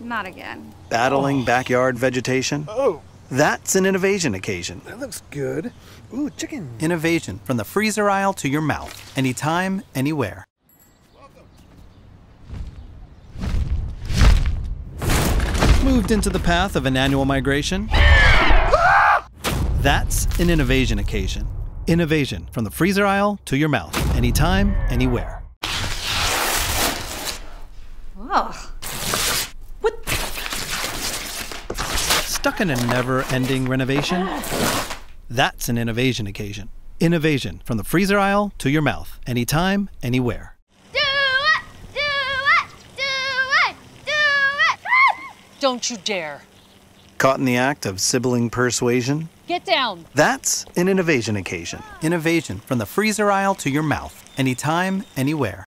Not again. Battling oh. backyard vegetation? Oh, That's an InnovAsian occasion. that looks good. Ooh, chicken. InnovAsian from the freezer aisle to your mouth, anytime, anywhere. Moved into the path of an annual migration? That's an InnovAsian occasion. InnovAsian from the freezer aisle to your mouth, anytime, anywhere. Ugh. Stuck in a never ending renovation? That's an InnovAsian occasion. InnovAsian from the freezer aisle to your mouth, anytime, anywhere. Do it! Do it! Do it! Do it! Don't you dare. Caught in the act of sibling persuasion? Get down. That's an InnovAsian occasion. InnovAsian from the freezer aisle to your mouth, anytime, anywhere.